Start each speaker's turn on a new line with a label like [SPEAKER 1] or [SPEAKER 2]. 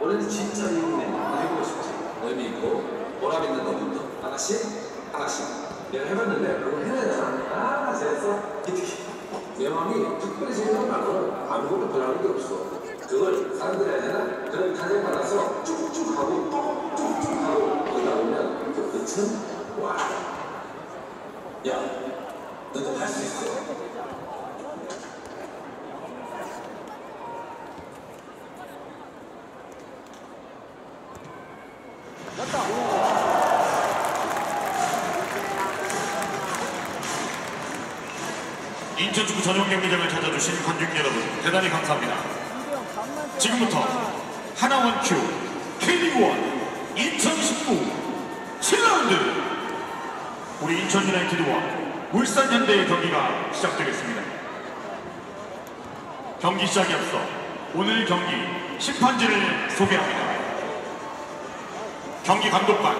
[SPEAKER 1] 원래는 진짜 이름이 해보고 싶지. 의미 있고 보람 있는 너부터 하나씩 하나씩. 내가 해봤는데 그거 해야 되잖아. 아 잘했어. 내 마음이 특별히 생각하는 말고 아무것도 변하는 게 없어. 그걸 사람들이 하잖아. 그걸 탄생받아서 쭉쭉 하고 또 쭉쭉 하고 그러다 보면 그 끝은 와. 야, 너도 할 수 있어.
[SPEAKER 2] 인천축구 전용 경기장을 찾아주신 관중 여러분 대단히 감사합니다. 지금부터 하나원 큐 K리그1 2019 7라운드 우리 인천 유나이티드와 울산 현대의 경기가 시작되겠습니다. 경기 시작에 앞서 오늘 경기 심판진을 소개합니다. 경기 감독관